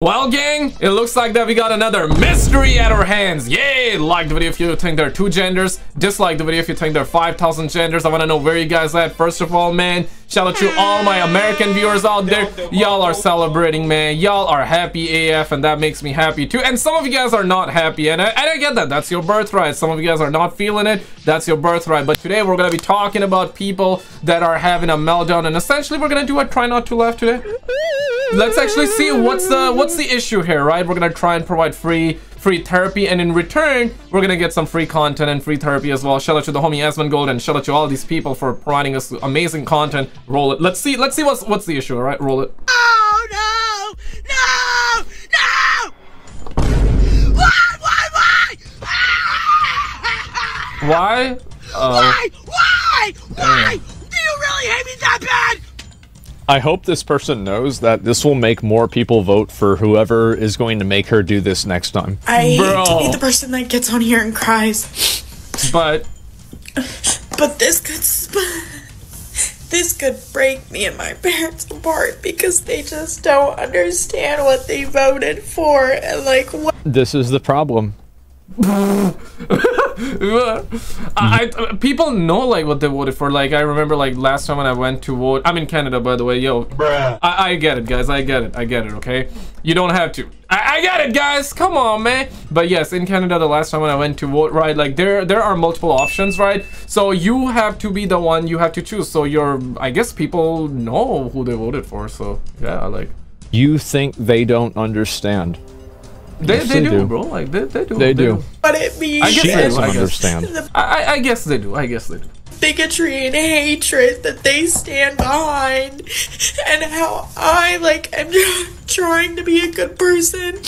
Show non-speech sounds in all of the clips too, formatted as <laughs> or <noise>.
Well, gang, it looks like that we got another mystery at our hands. Yay! Like the video if you think there are two genders. Dislike the video if you think there are 5,000 genders. I want to know where you guys at. First of all, man, shout out to all my American viewers out there. Y'all are celebrating, man. Y'all are happy AF, and that makes me happy too. And some of you guys are not happy, and I, and I get that. That's your birthright. Some of you guys are not feeling it. That's your birthright. But today we're going to be talking about people that are having a meltdown, and essentially we're going to do a try not to laugh today let's actually see what's the what's the issue here, right? We're gonna try and provide free free therapy, and in return, we're gonna get some free content and free therapy as well. Shout out to the homie Asmongold and shout out to all these people for providing us amazing content. Roll it. Let's see. Let's see what's what's the issue. All right, roll it. Oh no! No! No! Why? Why? Why? Why? Uh, Why? Why? Why? Do you really hate me that bad? I hope this person knows that this will make more people vote for whoever is going to make her do this next time. I hate to be the person that gets on here and cries, but but this could sp- this could break me and my parents apart because they just don't understand what they voted for and like what This is the problem. <laughs> I, I- uh, people know like what they voted for. Like I remember like last time when I went to vote. I'm in Canada, by the way. Yo, I, I get it, guys. I get it. I get it. Okay, you don't have to. I, I get it, guys. Come on, man. But yes, in Canada, the last time when I went to vote, right? Like there, there are multiple options, right? So you have to be the one you have to choose. So you're, I guess people know who they voted for. So yeah, like You think they don't understand. They, Yes, they, they do, do. bro. Like they, they do. They do. But it means. I guess She they doesn't do, I guess. understand. I, I, I guess they do. I guess they do. bigotry and hatred that they stand behind and how I like am <laughs> trying to be a good person.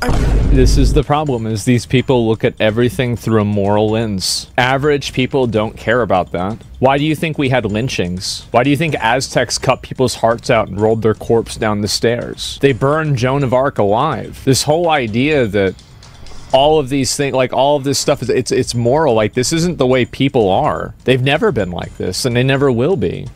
This is the problem is these people look at everything through a moral lens. Average people don't care about that. Why do you think we had lynchings? Why do you think Aztecs cut people's hearts out and rolled their corpse down the stairs? They burned Joan of Arc alive. This whole idea that all of these things like all of this stuff is it's it's moral like this isn't the way people are. They've never been like this and they never will be.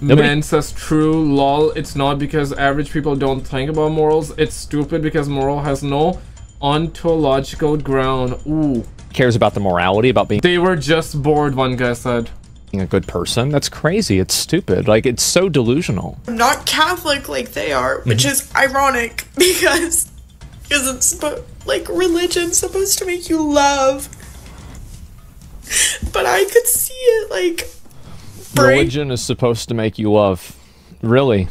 Nobody- Man says true, lol. It's not because average people don't think about morals. It's stupid because moral has no ontological ground. Ooh. cares about the morality about being They were just bored, one guy said. Being a good person. That's crazy. It's stupid. Like it's so delusional. I'm not Catholic like they are, which mm-hmm. is ironic <laughs> because because it's suppo- like religion's supposed to make you love. But I could see it like break Religion is supposed to make you love. Really?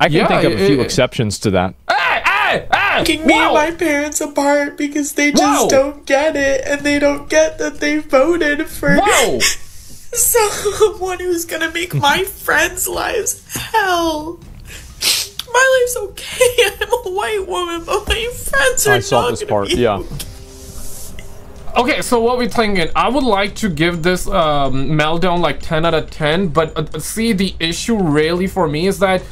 I can Yeah, think of a few it- exceptions to that. Hey, hey, hey! breaking me and my parents apart because they just Whoa! don't get it and they don't get that they voted for Whoa! <laughs> someone <laughs> who's gonna make my friends' lives hell. My life's okay. <laughs> I'm a white woman, but my friends are I saw not this gonna part. be Yeah. Okay, so what we're thinking? I would like to give this um, meltdown like 10 out of 10, but uh, see, the issue really for me is that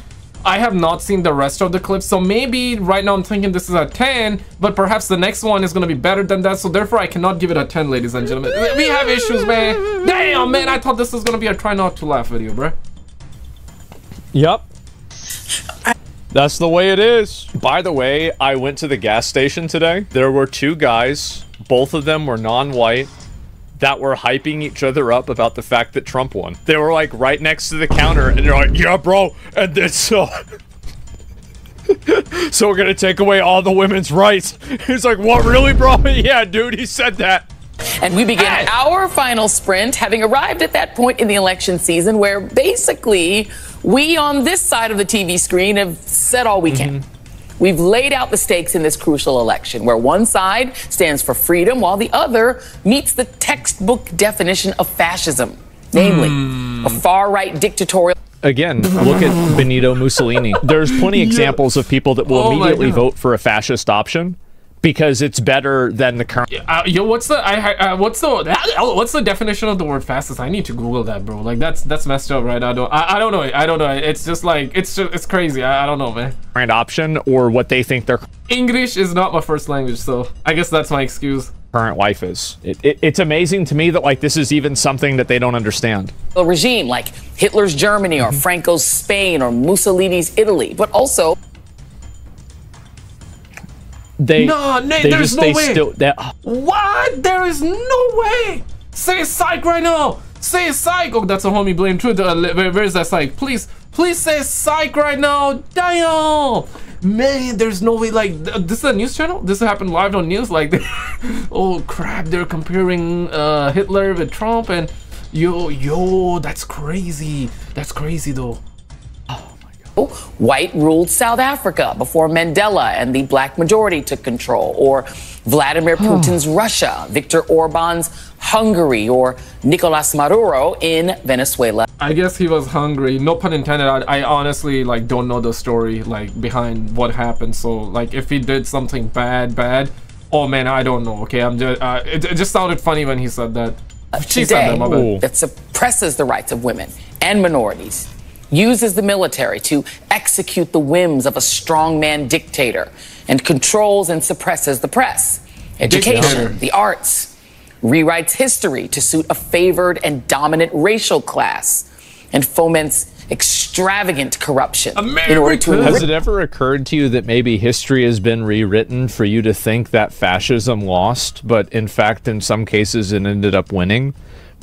I have not seen the rest of the clips, so maybe right now I'm thinking this is a 10, but perhaps the next one is gonna be better than that, so therefore I cannot give it a 10, ladies and gentlemen. We have issues, man. Damn, man, I thought this was gonna be a try not to laugh video, bro. Yep. That's the way it is. By the way, I went to the gas station today. There were two guys, both of them were non-white, that were hyping each other up about the fact that Trump won. They were like right next to the counter and they're like, "Yeah, bro." And then uh, so <laughs> So we're going to take away all the women's rights. <laughs> He's like, "What really, bro?" <laughs> yeah, dude, he said that. And we begin our final sprint, having arrived at that point in the election season where basically we on this side of the TV screen have said all we mm-hmm. can. We've laid out the stakes in this crucial election, where one side stands for freedom while the other meets the textbook definition of fascism, namely hmm. a far right dictatorial. Again, look at Benito Mussolini. There's plenty <laughs> examples of people that will Oh immediately vote for a fascist option because it's better than the current Uh, yo, what's the I I- uh, what's the uh, what's the definition of the word fastest? I need to Google that, bro. Like that's that's messed up, right? I don't I, I don't know. I don't know. It's just like it's just it's crazy. I, I don't know, man. Brand option or what they think their English is not my first language, so I guess that's my excuse. current life is. It, it, it's amazing to me that like this is even something that they don't understand. A regime like Hitler's Germany or Franco's Spain or Mussolini's Italy, but also They No, no, they there's just no they way. still What? There is no way. Say psych right now. Say psych. Oh, that's a homie blame too. Uh, where- where's that psych? Please, please say psych right now. Damn. Man, there's no way. Like, th- this is a news channel. This happened live on news. Like, <laughs> oh crap, they're comparing uh, Hitler with Trump, and yo, yo, that's crazy. That's crazy though. White ruled South Africa before Mandela and the black majority took control, or Vladimir Putin's Russia, Viktor Orban's Hungary, or Nicolas Maduro in Venezuela. I guess he was hungry. No pun intended. I, I honestly like don't know the story like behind what happened. So like if he did something bad, bad. Oh man, I don't know. Okay, I'm just. Uh, it, it just sounded funny when he said that. She said that. My bad. Ooh. that suppresses the rights of women and minorities, uses the military to execute the whims of a strongman dictator, and controls and suppresses the press, education, the arts, rewrites history to suit a favored and dominant racial class, and foments extravagant corruption in order to Has it ever occurred to you that maybe history has been rewritten for you to think that fascism lost, but in fact, in some cases, it ended up winning?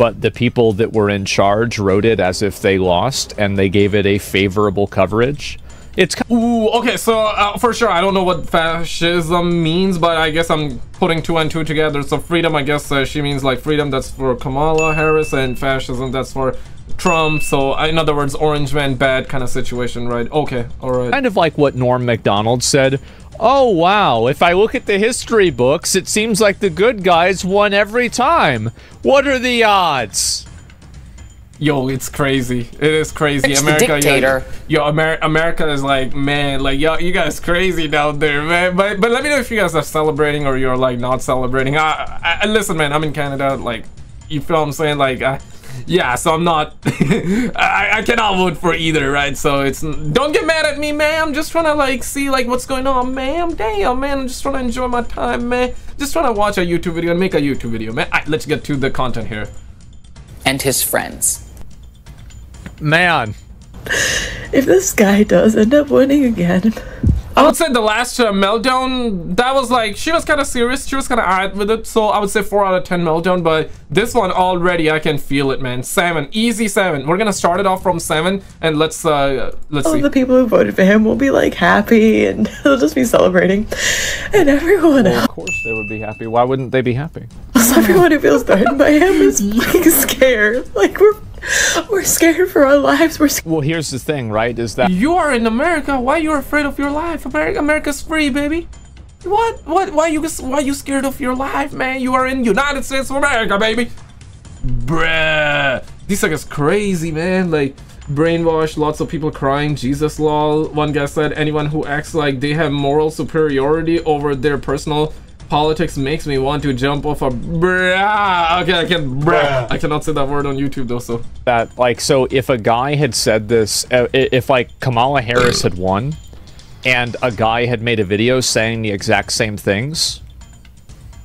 But the people that were in charge wrote it as if they lost and they gave it a favorable coverage? It's Ooh, okay, so uh, for sure, I don't know what fascism means, but I guess I'm putting two and two together. So freedom, I guess uh, she means like freedom, that's for Kamala Harris, and fascism, that's for Trump. So uh, in other words, orange man bad kind of situation, right? Okay, all right. kind of like what Norm MacDonald said. Oh wow, if I look at the history books, it seems like the good guys won every time. What are the odds? Yo, it's crazy. It is crazy. It's America, yo- dictator. Yo, Amer- America is like, man, like, yo, you guys crazy down there, man. But but let me know if you guys are celebrating or you're like not celebrating. I, I, listen, man. I'm in Canada. Like, you feel what I'm saying? Like, I, yeah. So I'm not. <laughs> I, I cannot vote for either, right? So it's don't get mad at me, man. I'm just trying to like see like what's going on, man. Damn, man. I'm just trying to enjoy my time, man. Just trying to watch a YouTube video and make a YouTube video, man. Let's get to the content here. and his friends. Man, If this guy does end up winning again, I would say the last uh, meltdown, that was like, she was kind of serious, she was kind of alright with it, so I would say 4 out of 10 meltdown, but this one already, I can feel it, man. 7, easy 7. We're gonna start it off from 7, and let's, uh, let's all see. the people who voted for him will be like happy and <laughs> they'll just be celebrating. And everyone else, of course they would be happy. Why wouldn't they be happy? <laughs> everyone who feels threatened by him is <laughs> fucking scared. Like we're <laughs> we're scared for our lives. We're scared. Well, here's the thing, right? Is that You are in America, why you are afraid of your life? America, America's free, baby. What? What? Why you why you scared of your life, man? You are in United States of America, baby. Bruh. This like is crazy, man. Like brainwashed, lots of people crying, Jesus lol. One guy said anyone who acts like they have moral superiority over their personal politics makes me want to jump off a bruh. Okay, I can bruh. I cannot say that word on YouTube though, so that like so if a guy had said this, uh, if like Kamala Harris had won, and a guy had made a video saying the exact same things,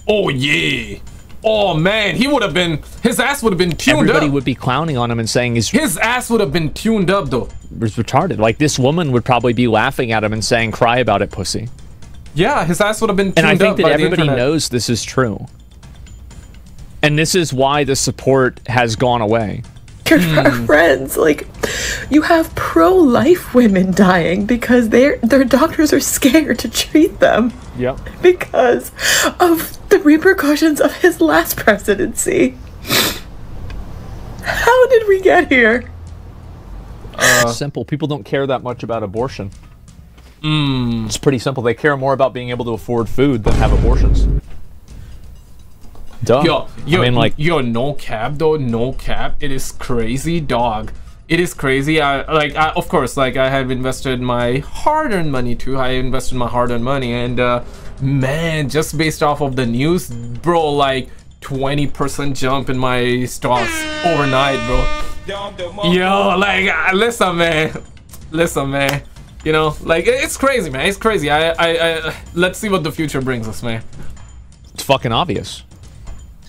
Oh yeah. Oh man, he would have been his ass would have been tuned everybody up. would be clowning on him and saying he's his ass would have been tuned up though. was retarded. Like this woman would probably be laughing at him and saying, "Cry about it, pussy." Yeah, his ass would have been tuned And I think up that everybody knows this is true. And this is why the support has gone away. for our hmm. friends. Like you have pro-life women dying because their their doctors are scared to treat them Yep. because of the repercussions of his last presidency. How did we get here? simple. People don't care that much about abortion. It's pretty simple. They care more about being able to afford food than have abortions. Duh. Yo, yo, I mean, like, yo, no cap though, no cap. It is crazy, dog. It is crazy. I like, I, of course, like I have invested my hard-earned money too. I invested my hard-earned money, and uh, man, just based off of the news, bro, like 20% jump in my stocks overnight, bro. Yo, like, uh, listen, man, listen, man. You know, like it's crazy, man. It's crazy. I, I, I let's see what the future brings us, man. it's fucking obvious.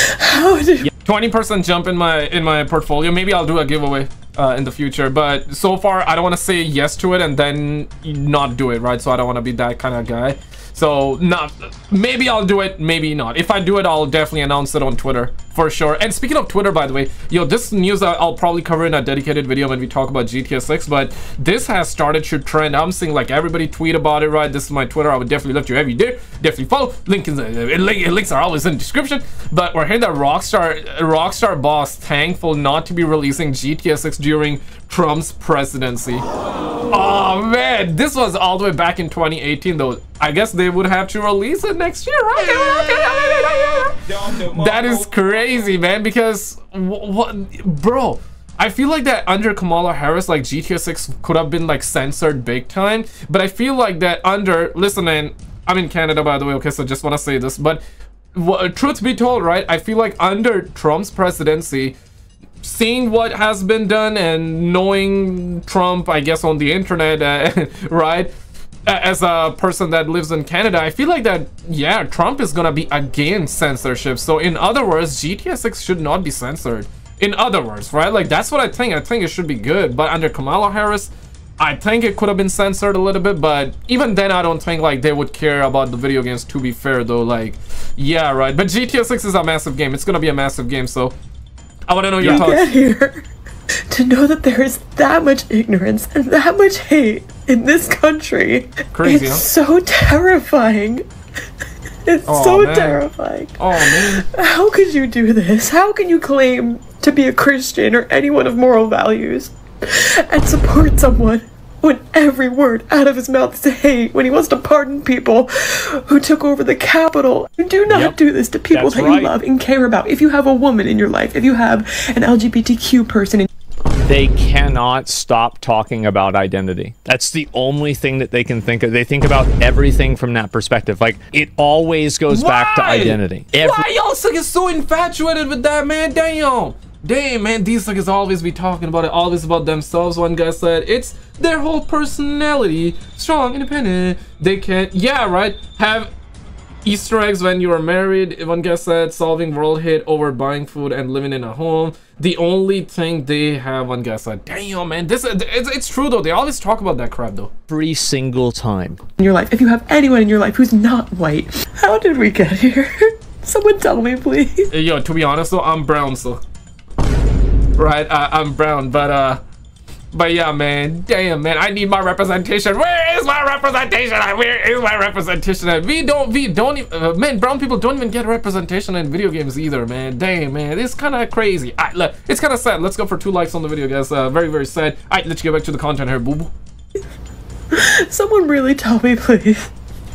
How did 20% jump in my in my portfolio. Maybe I'll do a giveaway. uh, in the future. But so far, I don't want to say yes to it and then not do it, right? So I don't want to be that kind of guy. So not maybe I'll do it, maybe not. If I do it, I'll definitely announce it on Twitter for sure. And speaking of Twitter, by the way, yo, this news I'll probably cover in a dedicated video when we talk about GTA 6. But this has started to trend. I'm seeing like everybody tweet about it, right? This is my Twitter. I would definitely love to have you there. Definitely follow. Link in the uh, uh, link, links are always in the description. But we're hearing that Rockstar Rockstar boss thankful not to be releasing GTA 6 during Trump's presidency. Oh man, this was all the way back in 2018 though. I guess they would have to release it next year, right? that is crazy, man, because what bro, I feel like that under Kamala Harris, like GTA 6 could have been like censored big time, but I feel like that under, listen, and I'm in Canada by the way, okay, so just want to say this, but truth be told, right, I feel like under Trump's presidency, seeing what has been done and knowing Trump, I guess, on the internet, uh, <laughs> right? As a person that lives in Canada, I feel like that, yeah, Trump is gonna be against censorship. So in other words, GTA 6 should not be censored. In other words, right? Like, that's what I think. I think it should be good. But under Kamala Harris, I think it could have been censored a little bit, but even then, I don't think like they would care about the video games. To be fair, though, like, yeah, right. But GTA 6 is a massive game. It's gonna be a massive game, so I want to know your You thoughts. get here <laughs> to know that there is that much ignorance and that much hate in this country. Crazy, It's huh? so terrifying. <laughs> It's Aw, so man. terrifying. Oh man. How could you do this? How can you claim to be a Christian or anyone of moral values and support someone when every word out of his mouth is hate, when he wants to pardon people who took over the Capitol? Do not Yep. do this to people That's that right. you love and care about. If you have a woman in your life, if you have an LGBTQ person in They cannot stop talking about identity. That's the only thing that they can think of. They think about everything from that perspective. Like it always goes back to identity. Every- Why y'all suckers so infatuated with that, man? Damn. Damn, man, these suckers always be talking about it, always about themselves. One guy said it's their whole personality, strong, independent. They can't, yeah, right. Have Easter eggs when you are married. One guy said solving world hit over buying food and living in a home. The only thing they have, one guy said, damn, man, this it's, it's true though. They always talk about that crap though. every single time. In your life, if you have anyone in your life who's not white, how did we get here? <laughs> Someone tell me, please. Yo, to be honest though, I'm brown, so right, I, I'm brown, but uh, but yeah, man, damn, man, I need my representation. Where is my representation? Where is my representation? We don't, we don't, even, uh, man, brown people don't even get representation in video games either, man. Damn, man, it's kind of crazy. Look, it's kind of sad. Let's go for two likes on the video, guys. Uh, very, very sad. All right, let's get back to the content here, boo boo. <laughs> Someone really tell me, please.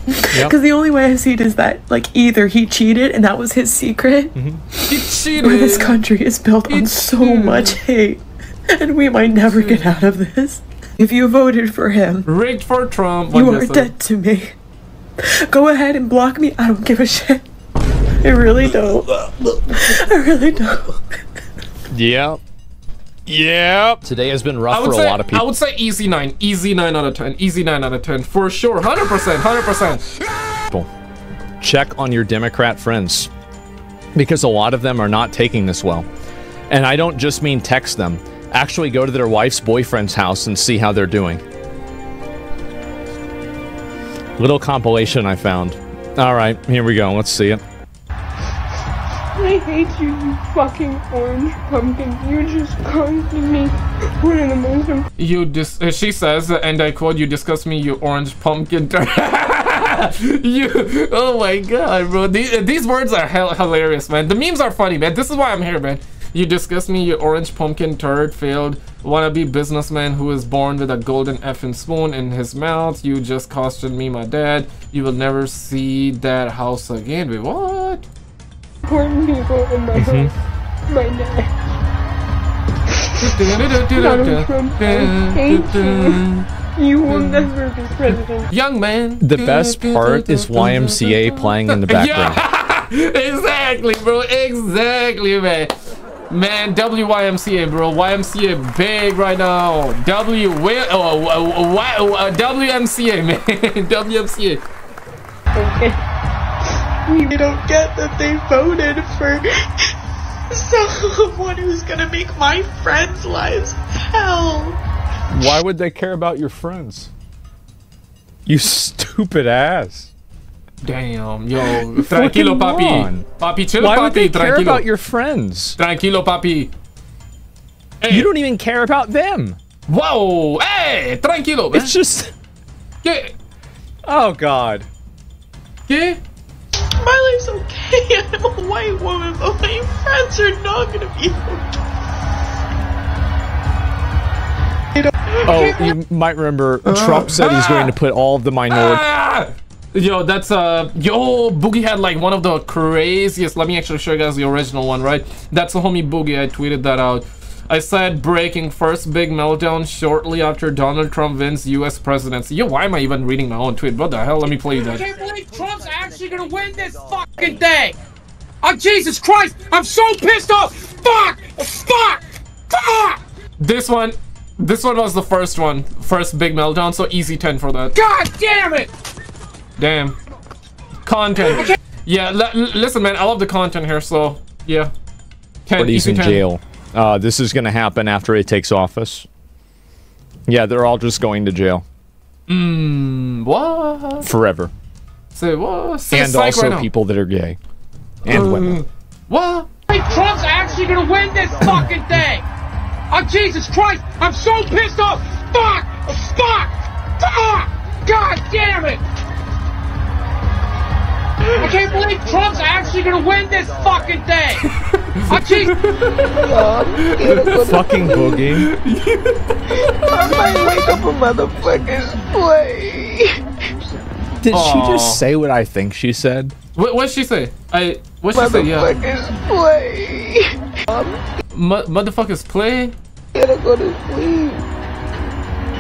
Yep. Because the only way I see it is that, like, either he cheated and that was his secret, mm-hmm. He cheated. or this country is built on It's so much hate, and we might never get out of this. If you voted for him, Rigged for Trump. you are dead to me. Go ahead and block me. I don't give a shit. I really don't. I really don't. Yep. Yep. Today has been rough for say, a lot of people. I would say easy nine, easy nine out of ten, easy nine out of ten for sure, hundred percent, hundred percent. Check on your Democrat friends because a lot of them are not taking this well. And I don't just mean text them. Actually go to their wife's boyfriend's house and see how they're doing. Little compilation I found. All right, here we go. Let's see it. I hate you, you fucking orange pumpkin. You just caused me of the most You dis, uh, she says, and I quote, "You disgust me, you orange pumpkin." turd." <laughs> you, oh my god, bro. These, uh, these words are hell hilarious, man. The memes are funny, man. This is why I'm here, man. You disgust me, you orange pumpkin turd, failed wannabe businessman who is born with a golden effing spoon in his mouth. You just costed me my dad. You will never see that house again. Wait, what? Important people in my life. My dad. Donald Trump, I you. You will never be president. Young man. The best part is YMCA playing in the background. Yeah, <laughs> exactly, bro. Exactly, man. Man, WYMCA, bro. YMCA big right now. W wi- oh, uh, y- uh, WMCA, man. <laughs> WMCA. Okay. We don't get that they voted for someone who's gonna make my friends' lives hell? Why would they care about your friends? You stupid ass. Damn, yo. <laughs> Tranquilo, Fucking papi. moron. Papi, chill, Why papi. would they care about your friends? Tranquilo, papi. Hey. You eh. don't even care about them. Wow. Hey, tranquilo, man. It's eh. just. ¿Qué? Oh God. ¿Qué? My life's okay. <laughs> I'm a white woman, but my friends are not gonna be Oh, you might remember Trump said he's going to put all of the minority. Ah! Yo, that's uh, yo, Boogie had like one of the craziest. Let me actually show you guys the original one, right? That's the homie Boogie. I tweeted that out. I said breaking first big meltdown shortly after Donald Trump wins U.S. presidency. Yo, why am I even reading my own tweet? What the hell? Let me play you I that. can't believe Trump's actually gonna win this fucking thing! Oh, Jesus Christ! I'm so pissed off! Fuck! Fuck! Fuck! This one, this one was the first one, first big meltdown. So easy 10 for that. God damn it! Damn. Content. Yeah, l- listen, man. I love the content here. So yeah. 10, But he's easy in 10. jail. Uh, this is going to happen after he takes office. Yeah, they're all just going to jail Mm, what? forever, Say what? Say and also right people that are gay and Uh, women. What? Trump's actually gonna win this fucking thing! Oh, Jesus Christ! I'm so pissed off! Fuck! Fuck! Fuck! God damn it! I can't believe Trump's actually gonna win this fucking thing! <laughs> Oh, Fucking boogie. I might wake up a motherfucker's play. Did she just say what I think she said? What what'd she say? I what'd she say? Yeah. Motherfuckers play. Mu- motherfuckers play. Gotta go to sleep.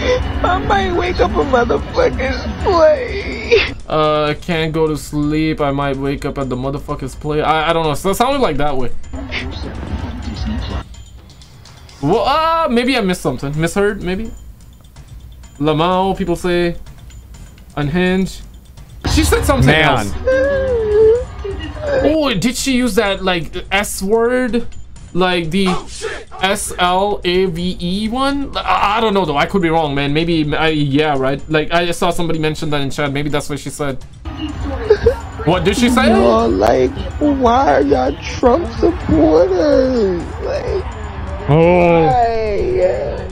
I might wake up a motherfucker's play. Uh, I can't go to sleep. I might wake up at the motherfuckers play. I I don't know. So it sounded like that way. Well, uh, maybe I missed something. Misheard, maybe. Lamau, people say. Unhinged. She said something Man. else. Oh, did she use that like S word? Like the S L A V E one? I, I don't know though. I could be wrong, man. Maybe I yeah, right. Like I saw somebody mention that in chat. Maybe that's what she said. What did she say? Oh, like, why are y'all Trump supporters? Like, Oh, why?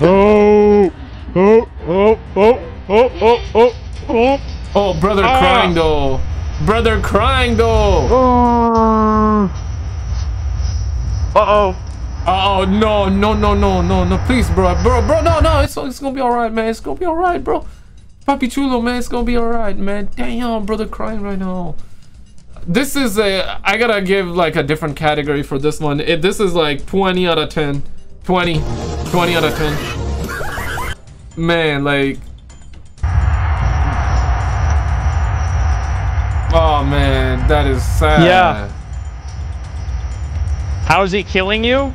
oh, oh, oh, oh, oh, oh, oh, oh. Oh, brother ah. crying though. Brother crying though. Oh. Uh-oh. Oh no no no no no no! Please, bro, bro, bro, no no! It's it's gonna be all right, man. It's gonna be all right, bro. Papi chulo, man. It's gonna be all right, man. Damn, brother, crying right now. This is a. I gotta give like a different category for this one. It, this is like 20 out of 10. 20, 20 out of 10. Man, like. Oh man, that is sad. Yeah. How is he killing you?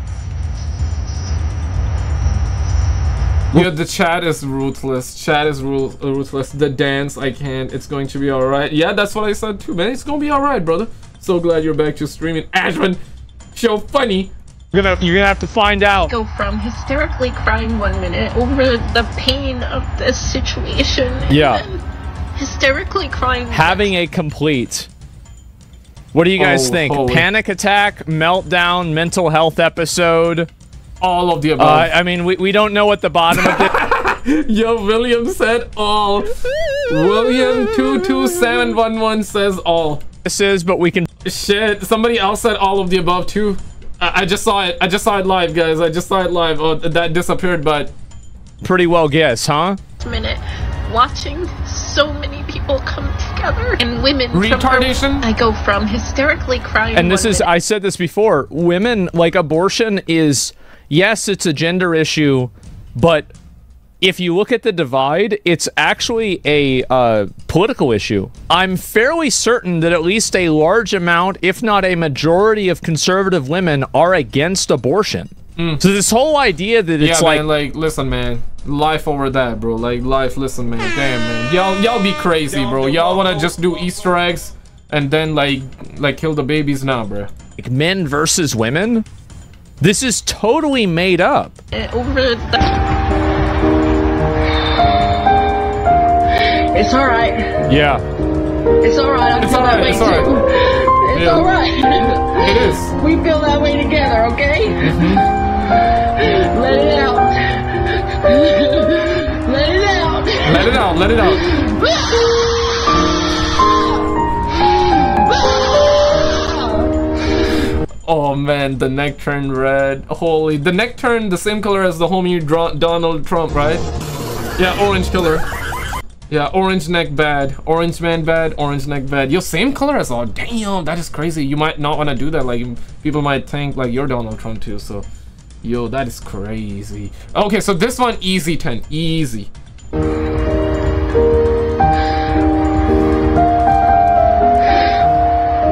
Yeah, the chat is ruthless. Chat is ru- uh, ruthless. The dance, I can't. It's going to be alright. Yeah, that's what I said too, man. It's gonna be alright, brother. So glad you're back to streaming. Ashman, show funny. You're gonna, you're gonna have to find out. go from hysterically crying one minute over the pain of this situation Yeah. then hysterically crying Having a complete. What do you guys Oh, think? holy. Panic attack, meltdown, mental health episode. All of the Uh, above. I mean, we, we don't know what the bottom of it. <laughs> Yo, William said all. William two two seven one one says all. this is, but we can. Shit, somebody else said all of the above too. I, I just saw it. I just saw it live, guys. I just saw it live. Oh, that disappeared, but Pretty well guess, huh? minute watching so many people come together and women from- Retardation? I go from hysterically crying And this is, minute I said this before, women, like abortion is, yes, it's a gender issue, but if you look at the divide, it's actually a uh, political issue. I'm fairly certain that at least a large amount, if not a majority of conservative women are against abortion. So this whole idea that it's yeah, like, man. Like, listen, man. Life over that, bro. Like, life. Listen, man. Damn, man. Y'all, y'all be crazy, bro. Y'all wanna just do Easter eggs and then like, like kill the babies now, bro. like men versus women, This is totally made up. over the. It's alright. Yeah. It's alright. I It's feel alright, that way it's too. alright. It's Yeah. alright. It is. We feel that way together, okay? Let it out. Let it out. Let it out, let it out. <laughs> Oh man, the neck turned red. Holy, the neck turned the same color as the homie Donald Trump, right? Yeah, orange color. Yeah, orange neck bad. Orange man bad, orange neck bad. Yo, same color as all. Damn, that is crazy. You might not want to do that. Like, people might think like you're Donald Trump too. So, yo, that is crazy. Okay, so this one, easy 10. Easy.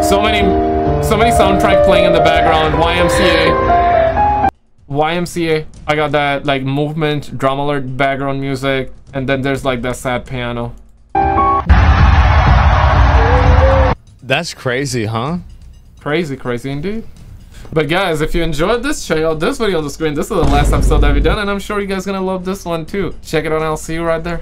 So many, so many soundtrack playing in the background. YMCA. YMCA. I got that like movement, drum alert background music, and then there's like that sad piano. That's crazy, huh? Crazy, crazy indeed. But guys, if you enjoyed this, check out this video on the screen. This is the last episode that we've done, and I'm sure you guys gonna love this one too. Check it out, and I'll see you right there.